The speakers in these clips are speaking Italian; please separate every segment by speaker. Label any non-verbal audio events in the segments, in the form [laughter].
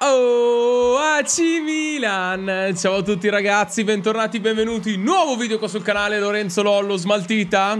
Speaker 1: Oh, AC Milan! Ciao a tutti ragazzi, bentornati, benvenuti. Nuovo video qua sul canale Lorenzo Lollo, smaltita?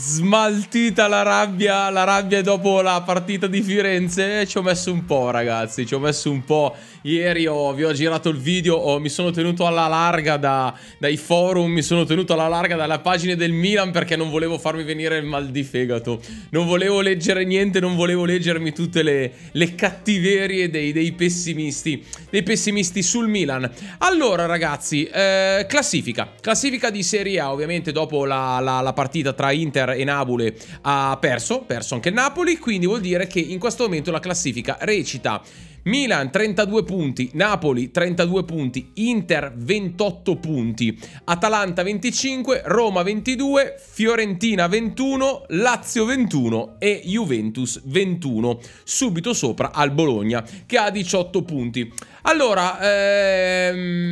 Speaker 1: Smaltita la rabbia, la rabbia dopo la partita di Firenze. Ci ho messo un po', ragazzi. Ci ho messo un po'. Ieri ho, vi ho girato il video, ho, mi sono tenuto alla larga da, dai forum, mi sono tenuto alla larga dalle pagine del Milan perché non volevo farmi venire il mal di fegato. Non volevo leggere niente, non volevo leggermi tutte le, le cattiverie dei, dei, pessimisti. Dei pessimisti sul Milan. Allora, ragazzi, eh, classifica. Classifica di Serie A, ovviamente dopo la, la, la partita tra Inter e Napoli ha perso, perso anche Napoli, quindi vuol dire che in questo momento la classifica recita Milan 32 punti, Napoli 32 punti, Inter 28 punti, Atalanta 25, Roma 22, Fiorentina 21, Lazio 21 e Juventus 21, subito sopra al Bologna che ha 18 punti. Allora, ehm,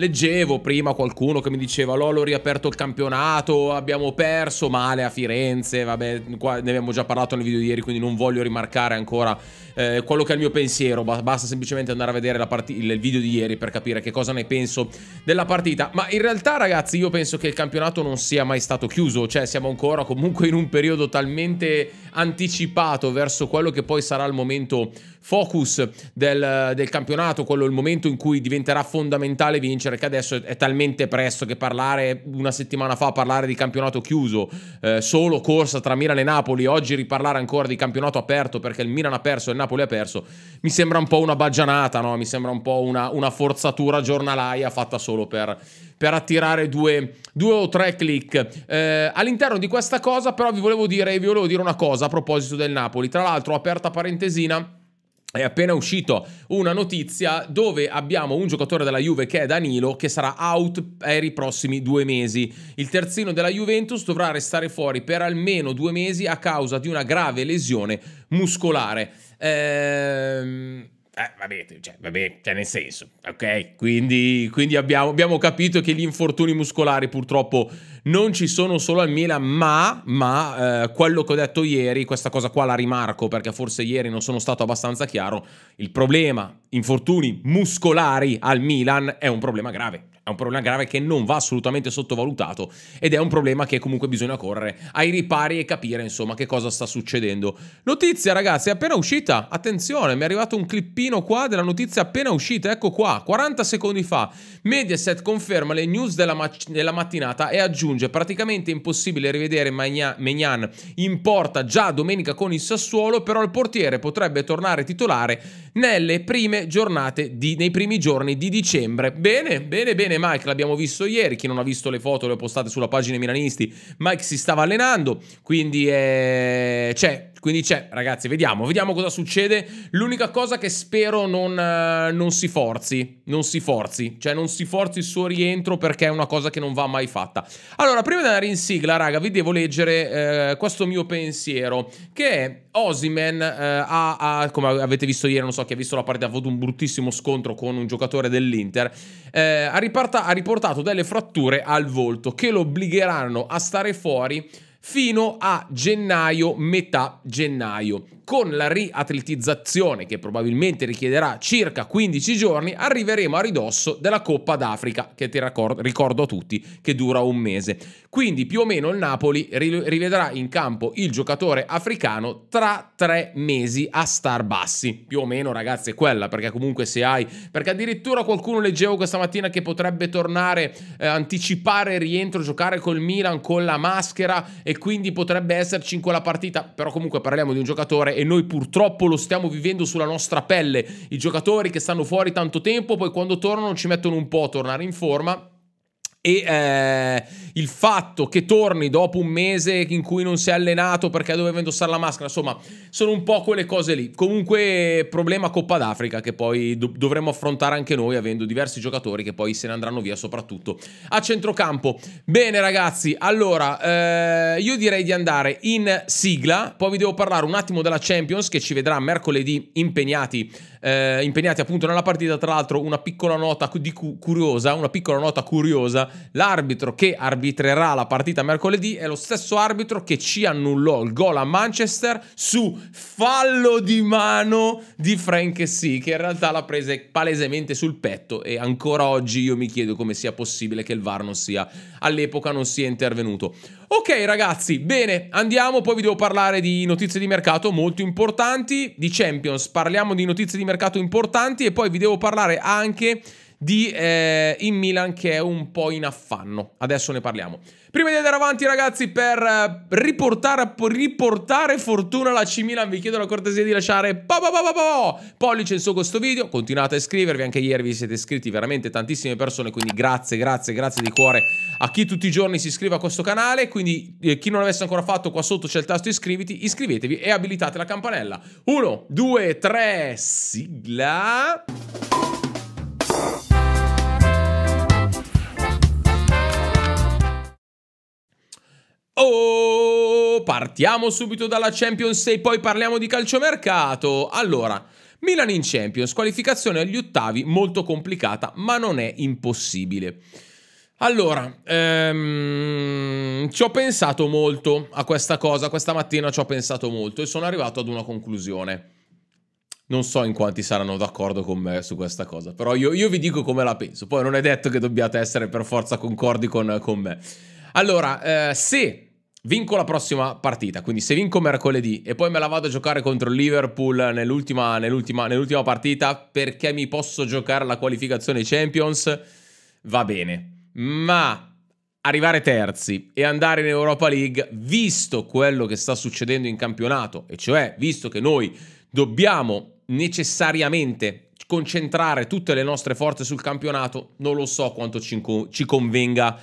Speaker 1: leggevo prima qualcuno che mi diceva Lolo riaperto il campionato, abbiamo perso male a Firenze, vabbè, qua ne abbiamo già parlato nel video di ieri, quindi non voglio rimarcare ancora eh, quello che è il mio pensiero, basta semplicemente andare a vedere il video di ieri per capire che cosa ne penso della partita. Ma in realtà ragazzi io penso che il campionato non sia mai stato chiuso, cioè siamo ancora comunque in un periodo talmente anticipato verso quello che poi sarà il momento focus del, del campionato, quello il momento in cui diventerà fondamentale vincere, che adesso è, è talmente presto che parlare una settimana fa, parlare di campionato chiuso, eh, solo corsa tra Milan e Napoli, oggi riparlare ancora di campionato aperto perché il Milan ha perso e il Napoli ha perso, mi sembra un po' una baggianata, no? mi sembra un po' una, una forzatura giornalaia fatta solo per, per attirare due, due, o tre click. Eh, all'interno di questa cosa però vi volevo dire, vi volevo dire una cosa a proposito del Napoli, tra l'altro aperta parentesina, è appena uscito una notizia dove abbiamo un giocatore della Juve che è Danilo che sarà out per i prossimi due mesi. Il terzino della Juventus dovrà restare fuori per almeno due mesi a causa di una grave lesione muscolare. Ehm eh, vabbè, cioè, vabbè, cioè nel senso, ok? Quindi, quindi abbiamo, abbiamo, capito che gli infortuni muscolari purtroppo non ci sono solo al Milan, ma, ma eh, quello che ho detto ieri, questa cosa qua la rimarco perché forse ieri non sono stato abbastanza chiaro, il problema infortuni muscolari al Milan è un problema grave è un problema grave che non va assolutamente sottovalutato ed è un problema che comunque bisogna correre ai ripari e capire insomma che cosa sta succedendo. Notizia ragazzi, è appena uscita, attenzione, mi è arrivato un clippino qua della notizia appena uscita, ecco qua, 40 secondi fa. Mediaset conferma le news della, ma della mattinata e aggiunge praticamente impossibile rivedere Megnan in porta già domenica con il Sassuolo, però il portiere potrebbe tornare titolare nelle prime giornate di, nei primi giorni di dicembre. Bene, bene, bene Mike l'abbiamo visto ieri, chi non ha visto le foto le ho postate sulla pagina Milanisti, Mike si stava allenando, quindi eh, c'è quindi c'è, ragazzi, vediamo, vediamo cosa succede. L'unica cosa che spero non, uh, non, si forzi, non si forzi, cioè non si forzi il suo rientro perché è una cosa che non va mai fatta. Allora, prima di andare in sigla, raga, vi devo leggere uh, questo mio pensiero, che è Osimen uh, ha, ha, come avete visto ieri, non so chi ha visto la partita, ha avuto un bruttissimo scontro con un giocatore dell'Inter, ha, riparta, ha riportato delle fratture al volto che lo obbligheranno a stare fuori fino a gennaio, metà gennaio con la riatletizzazione che probabilmente richiederà circa 15 giorni, arriveremo a ridosso della Coppa d'Africa, che ti ricordo, ricordo a tutti che dura un mese. Quindi più o meno il Napoli rivedrà in campo il giocatore africano tra tre mesi a star bassi. Più o meno ragazzi è quella, perché comunque se hai... Perché addirittura qualcuno leggevo questa mattina che potrebbe tornare, eh, anticipare rientro, giocare col Milan con la maschera e quindi potrebbe esserci in quella partita. Però comunque parliamo di un giocatore e noi purtroppo lo stiamo vivendo sulla nostra pelle. I giocatori che stanno fuori tanto tempo, poi quando tornano ci mettono un po' a tornare in forma e eh, il fatto che torni dopo un mese in cui non si è allenato perché doveva indossare la maschera, insomma, sono un po' quelle cose lì. Comunque, problema Coppa d'Africa che poi do dovremmo affrontare anche noi, avendo diversi giocatori che poi se ne andranno via, soprattutto a centrocampo. Bene, ragazzi, allora eh, io direi di andare in sigla. Poi vi devo parlare un attimo della Champions che ci vedrà mercoledì impegnati, eh, impegnati appunto nella partita. Tra l'altro, una piccola nota cu curiosa, una piccola nota curiosa l'arbitro che arbitrerà la partita mercoledì è lo stesso arbitro che ci annullò il gol a Manchester su fallo di mano di Frank sì, che in realtà l'ha presa palesemente sul petto e ancora oggi io mi chiedo come sia possibile che il VAR non sia all'epoca non sia intervenuto. Ok ragazzi, bene, andiamo, poi vi devo parlare di notizie di mercato molto importanti, di Champions, parliamo di notizie di mercato importanti e poi vi devo parlare anche di eh, in Milan che è un po' in affanno. Adesso ne parliamo. Prima di andare avanti ragazzi per eh, riportare, riportare fortuna alla C Milan vi chiedo la cortesia di lasciare po po po pollice in su questo video, continuate a iscrivervi, anche ieri vi siete iscritti veramente tantissime persone, quindi grazie, grazie, grazie di cuore a chi tutti i giorni si iscrive a questo canale, quindi eh, chi non l'avesse ancora fatto qua sotto c'è il tasto iscriviti, iscrivetevi e abilitate la campanella. 1, 2, 3, sigla... Oh, partiamo subito dalla Champions e poi parliamo di calciomercato. Allora, Milan in Champions, qualificazione agli ottavi molto complicata, ma non è impossibile. Allora, ehm, ci ho pensato molto a questa cosa, questa mattina ci ho pensato molto e sono arrivato ad una conclusione. Non so in quanti saranno d'accordo con me su questa cosa, però io, io, vi dico come la penso, poi non è detto che dobbiate essere per forza concordi con, con me. Allora, eh, se Vinco la prossima partita, quindi se vinco mercoledì e poi me la vado a giocare contro il Liverpool nell'ultima, nell'ultima, nell'ultima partita perché mi posso giocare la qualificazione Champions, va bene. Ma arrivare terzi e andare in Europa League, visto quello che sta succedendo in campionato, e cioè visto che noi dobbiamo necessariamente concentrare tutte le nostre forze sul campionato, non lo so quanto ci, ci convenga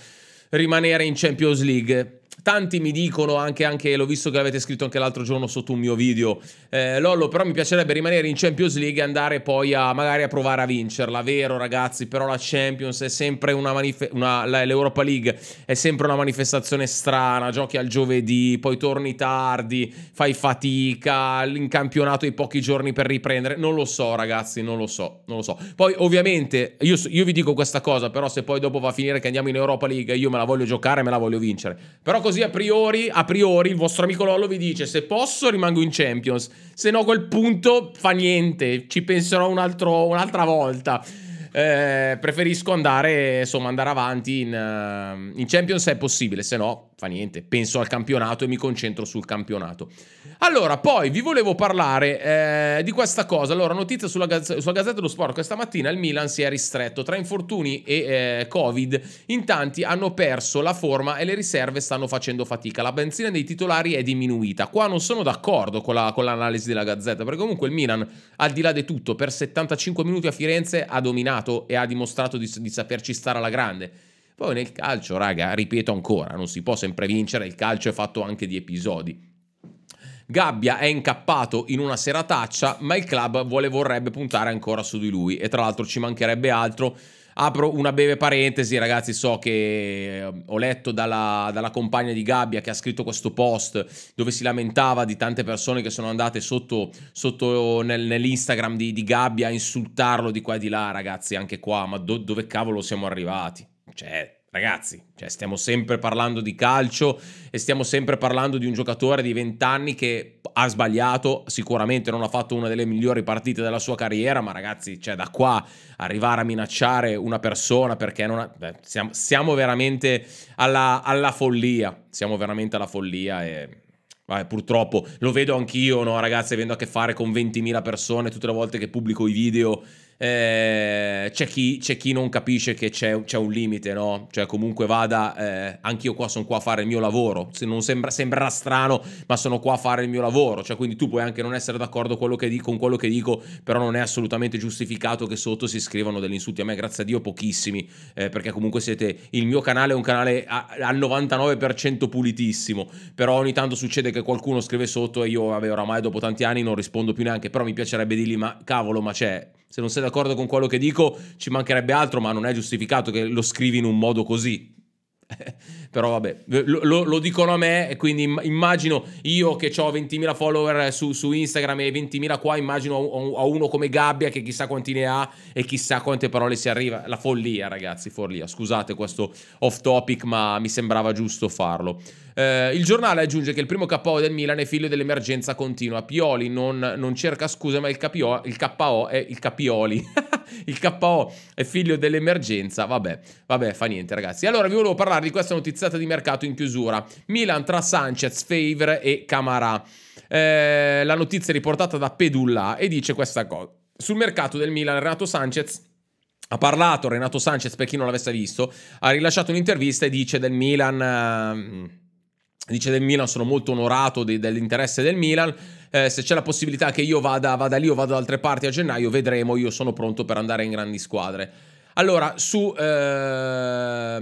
Speaker 1: rimanere in Champions League Tanti mi dicono, anche, anche l'ho visto che l'avete scritto anche l'altro giorno sotto un mio video, eh, Lollo, però mi piacerebbe rimanere in Champions League e andare poi a magari a provare a vincerla. Vero ragazzi, però la Champions è sempre una manifestazione, l'Europa League è sempre una manifestazione strana, giochi al giovedì, poi torni tardi, fai fatica, in campionato hai pochi giorni per riprendere. Non lo so ragazzi, non lo so, non lo so. Poi ovviamente io, io vi dico questa cosa, però se poi dopo va a finire che andiamo in Europa League io me la voglio giocare, me la voglio vincere. Però così a priori, a priori, il vostro amico Lollo vi dice se posso rimango in Champions, se no a quel punto fa niente, ci penserò un'altra volta. Eh, preferisco andare, insomma, andare avanti in, uh, in Champions se è possibile, se no fa niente, penso al campionato e mi concentro sul campionato. Allora, poi vi volevo parlare eh, di questa cosa. Allora, notizia sulla, Gazz- sulla, Gazzetta dello Sport. Questa mattina il Milan si è ristretto. Tra infortuni e eh, Covid, in tanti hanno perso la forma e le riserve stanno facendo fatica. La benzina dei titolari è diminuita. Qua non sono d'accordo con, la, con l'analisi della Gazzetta, perché comunque il Milan, al di là di tutto, per 75 minuti a Firenze ha dominato e ha dimostrato di, di saperci stare alla grande. Poi nel calcio, raga, ripeto ancora, non si può sempre vincere, il calcio è fatto anche di episodi. Gabbia è incappato in una serataccia, ma il club vuole, vorrebbe puntare ancora su di lui e tra l'altro ci mancherebbe altro. Apro una breve parentesi, ragazzi, so che eh, ho letto dalla, dalla, compagna di Gabbia che ha scritto questo post dove si lamentava di tante persone che sono andate sotto, sotto nel, nell'Instagram di, di, Gabbia a insultarlo di qua e di là, ragazzi, anche qua, ma do, dove cavolo siamo arrivati? Cioè, ragazzi, cioè stiamo sempre parlando di calcio e stiamo sempre parlando di un giocatore di 20 anni che ha sbagliato, sicuramente non ha fatto una delle migliori partite della sua carriera, ma ragazzi, cioè da qua arrivare a minacciare una persona perché non ha... Beh, siamo, siamo, veramente alla, alla, follia, siamo veramente alla follia e... Vabbè, purtroppo lo vedo anch'io, no, ragazzi, avendo a che fare con 20.000 persone tutte le volte che pubblico i video eh, c'è, chi, c'è, chi, non capisce che c'è, c'è, un limite, no? Cioè, comunque vada, eh, anch'io qua sono qua a fare il mio lavoro. Se non sembra, sembrerà strano, ma sono qua a fare il mio lavoro. Cioè, quindi tu puoi anche non essere d'accordo quello di, con quello che dico, però non è assolutamente giustificato che sotto si scrivano degli insulti. A me, grazie a Dio, pochissimi, eh, perché comunque siete. Il mio canale è un canale al 99% pulitissimo. Però ogni tanto succede che qualcuno scrive sotto e io, vabbè, oramai dopo tanti anni non rispondo più neanche. Però mi piacerebbe dirgli, ma cavolo, ma c'è se non sei d'accordo con quello che dico, ci mancherebbe altro, ma non è giustificato che lo scrivi in un modo così. [laughs] Però vabbè, lo, lo, dicono a me e quindi immagino io che ho 20.000 follower su, su, Instagram e 20.000 qua, immagino a uno come Gabbia che chissà quanti ne ha e chissà quante parole si arriva. La follia ragazzi, follia. Scusate questo off topic ma mi sembrava giusto farlo. Eh, il giornale aggiunge che il primo KO del Milan è figlio dell'emergenza continua. Pioli non, non cerca scuse ma il, KPO, il KO è il Capioli. [laughs] il KO è figlio dell'emergenza. Vabbè, vabbè, fa niente ragazzi. Allora vi volevo parlare di questa notiziata di mercato in chiusura. Milan tra Sanchez, Favre e Camara. Eh, la notizia è riportata da Pedulla e dice questa cosa. Sul mercato del Milan, Renato Sanchez ha parlato, Renato Sanchez, per chi non l'avesse visto, ha rilasciato un'intervista e dice del Milan... Eh, dice del Milan, sono molto onorato de, dell'interesse del Milan. Eh, se c'è la possibilità che io vada, vada lì o vada da altre parti a gennaio, vedremo. Io sono pronto per andare in grandi squadre. Allora, su, ehm,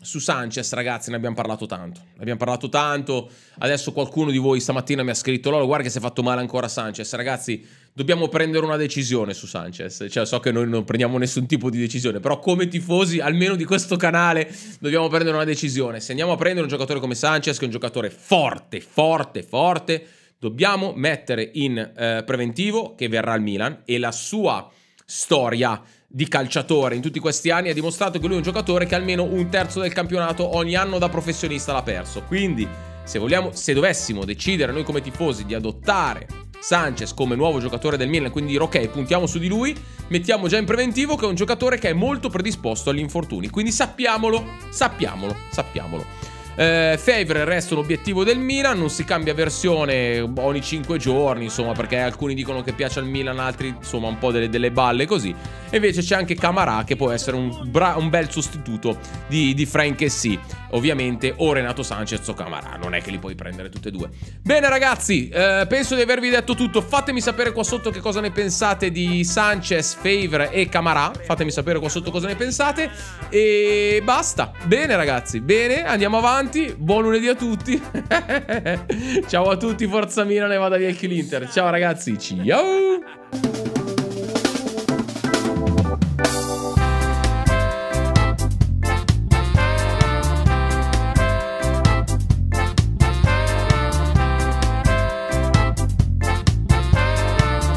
Speaker 1: su, Sanchez, ragazzi, ne abbiamo parlato tanto. Ne abbiamo parlato tanto. Adesso qualcuno di voi stamattina mi ha scritto: Lolo, guarda che si è fatto male ancora Sanchez. Ragazzi, dobbiamo prendere una decisione su Sanchez. Cioè, so che noi non prendiamo nessun tipo di decisione, però come tifosi, almeno di questo canale, dobbiamo prendere una decisione. Se andiamo a prendere un giocatore come Sanchez, che è un giocatore forte, forte, forte, dobbiamo mettere in eh, preventivo che verrà al Milan e la sua storia di calciatore in tutti questi anni ha dimostrato che lui è un giocatore che almeno un terzo del campionato ogni anno da professionista l'ha perso. Quindi, se, vogliamo, se dovessimo decidere noi come tifosi di adottare Sanchez come nuovo giocatore del Milan, quindi dire ok, puntiamo su di lui, mettiamo già in preventivo che è un giocatore che è molto predisposto agli infortuni. Quindi sappiamolo, sappiamolo, sappiamolo. Eh, Favre resta un obiettivo del Milan, non si cambia versione ogni 5 giorni, insomma, perché alcuni dicono che piace al Milan, altri insomma un po' delle, delle balle così. E invece c'è anche Camarà che può essere un, un bel sostituto di, di Frank e sì. Ovviamente o Renato Sanchez o Camarà, non è che li puoi prendere tutte e due. Bene ragazzi, eh, penso di avervi detto tutto. Fatemi sapere qua sotto che cosa ne pensate di Sanchez, Favre e Camarà. Fatemi sapere qua sotto cosa ne pensate. E basta. Bene ragazzi, bene, andiamo avanti avanti. Buon lunedì a tutti. [laughs] Ciao a tutti, Forza Milan e vada via il l'Inter. Ciao ragazzi, ciao.